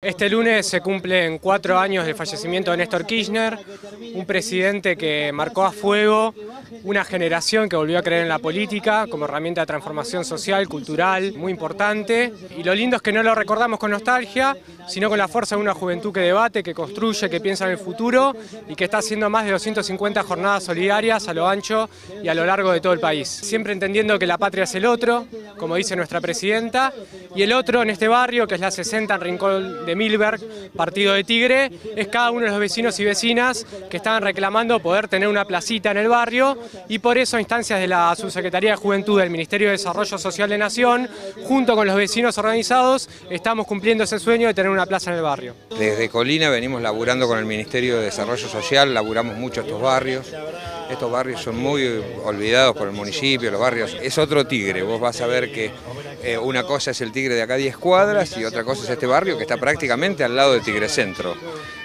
Este lunes se cumplen cuatro años del fallecimiento de Néstor Kirchner, un presidente que marcó a fuego una generación que volvió a creer en la política como herramienta de transformación social, cultural, muy importante. Y lo lindo es que no lo recordamos con nostalgia, sino con la fuerza de una juventud que debate, que construye, que piensa en el futuro y que está haciendo más de 250 jornadas solidarias a lo ancho y a lo largo de todo el país. Siempre entendiendo que la patria es el otro, como dice nuestra presidenta, y el otro en este barrio, que es la 60 en Rincón de Milberg, partido de Tigre, es cada uno de los vecinos y vecinas que estaban reclamando poder tener una placita en el barrio y por eso instancias de la Subsecretaría de Juventud del Ministerio de Desarrollo Social de Nación, junto con los vecinos organizados, estamos cumpliendo ese sueño de tener una plaza en el barrio. Desde Colina venimos laburando con el Ministerio de Desarrollo Social, laburamos mucho estos barrios. Estos barrios son muy olvidados por el municipio, los barrios. Es otro tigre, vos vas a ver que eh, una cosa es el tigre de acá 10 cuadras y otra cosa es este barrio que está prácticamente al lado del Tigre Centro.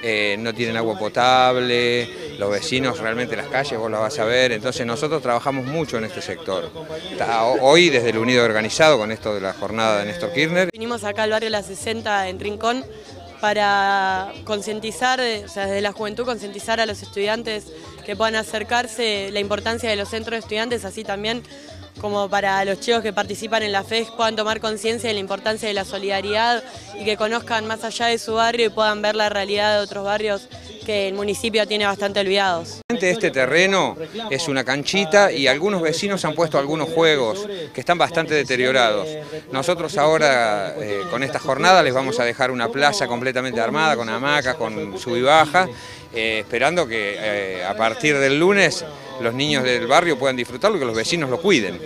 Eh, no tienen agua potable, los vecinos realmente las calles vos las vas a ver, entonces nosotros trabajamos mucho en este sector. hoy desde el Unido Organizado con esto de la jornada de Néstor Kirchner. Vinimos acá al barrio La 60 en Rincón para concientizar, o sea, desde la juventud concientizar a los estudiantes que puedan acercarse la importancia de los centros de estudiantes, así también como para los chicos que participan en la FES puedan tomar conciencia de la importancia de la solidaridad y que conozcan más allá de su barrio y puedan ver la realidad de otros barrios que el municipio tiene bastante olvidados. Este terreno es una canchita y algunos vecinos han puesto algunos juegos que están bastante deteriorados. Nosotros ahora eh, con esta jornada les vamos a dejar una plaza completamente armada con hamacas, con sub y baja, eh, esperando que eh, a partir del lunes los niños del barrio puedan disfrutarlo y que los vecinos lo cuiden.